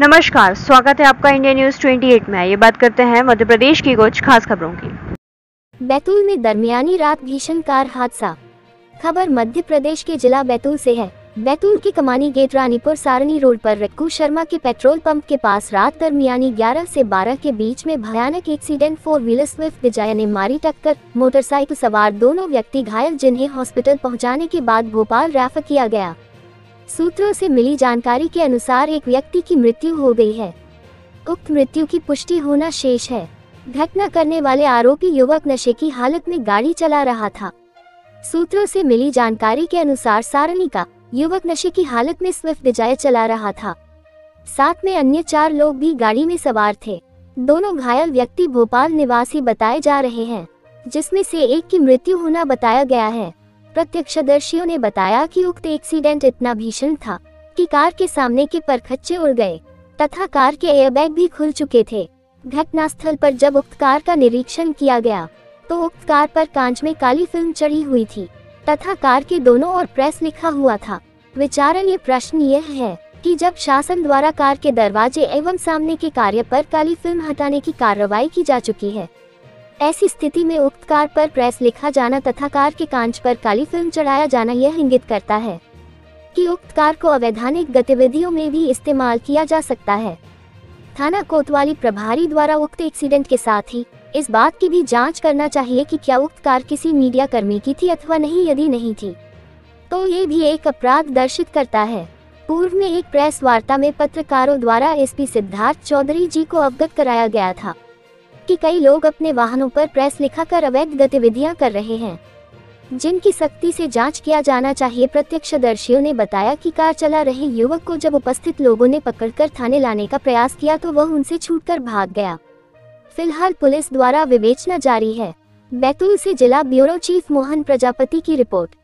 नमस्कार, स्वागत है आपका इंडिया न्यूज़ 28 में। ये बात करते हैं मध्य प्रदेश की कुछ खास खबरों की। बैतूल में दरमियानी रात भीषण कार हादसा। खबर मध्य प्रदेश के जिला बैतूल से है। बैतूल की कमानी गेट रानीपुर सारनी रोड पर रक्कू शर्मा के पेट्रोल पंप के पास रात दरमियानी 11 से 12 के बीच में भयानक accident four wheeler Swift Vijay ने मारी टक्कर, मोटरसाइकिल सवार दोनों व्यक्ति घायल जिन्हें हॉस्पिटल पहुँचाने के बाद भोपाल रेफर किया गया। सूत्रों से मिली जानकारी के अनुसार एक व्यक्ति की मृत्यु हो गई है। उक्त मृत्यु की पुष्टि होना शेष है। घटना करने वाले आरोपी युवक नशे की हालत में गाड़ी चला रहा था। सूत्रों से मिली जानकारी के अनुसार सारणी का युवक नशे की हालत में स्विफ्ट डिज़ायर चला रहा था। साथ में अन्य चार लोग भी गाड़ी में सवार थे। दोनों घायल व्यक्ति भोपाल निवासी बताए जा रहे हैं, जिसमें से एक की मृत्यु होना बताया गया है। प्रत्यक्षदर्शियों ने बताया कि उक्त एक्सीडेंट इतना भीषण था कि कार के सामने के परखच्चे उड़ गए, तथा कार के एयरबैग भी खुल चुके थे। घटनास्थल पर जब उक्त कार का निरीक्षण किया गया तो उक्त कार पर कांच में काली फ़िल्म चढ़ी हुई थी, तथा कार के दोनों ओर प्रेस लिखा हुआ था। विचारणीय प्रश्न यह है कि जब शासन द्वारा कार के दरवाजे एवं सामने के कार्य पर काली फ़िल्म हटाने की कार्रवाई की जा चुकी है ऐसी स्थिति में उक्त कार पर प्रेस लिखा जाना तथा कार के कांच पर काली फ़िल्म चढ़ाया जाना यह इंगित करता है कि उक्त कार को अवैधानिक गतिविधियों में भी इस्तेमाल किया जा सकता है। थाना कोतवाली प्रभारी द्वारा उक्त एक्सीडेंट के साथ ही इस बात की भी जाँच करना चाहिए कि क्या उक्त कार किसी मीडिया कर्मी की थी अथवा नहीं यदि नहीं थी। तो ये भी एक अपराध दर्शित करता है। पूर्व में एक प्रेस वार्ता में पत्रकारों द्वारा एसपी सिद्धार्थ चौधरी जी को अवगत कराया गया था। कि कई लोग अपने वाहनों पर प्रेस लिखाकर अवैध गतिविधियाँ कर रहे हैं। जिनकी सख्ती से जाँच किया जाना चाहिए, प्रत्यक्षदर्शियों ने बताया कि कार चला रहे युवक को जब उपस्थित लोगों ने पकड़कर थाने लाने का प्रयास किया तो वह उनसे छूटकर भाग गया। फ़िलहाल पुलिस द्वारा विवेचना जारी है। बैतूल से जिला ब्यूरो चीफ मोहन प्रजापति की रिपोर्ट।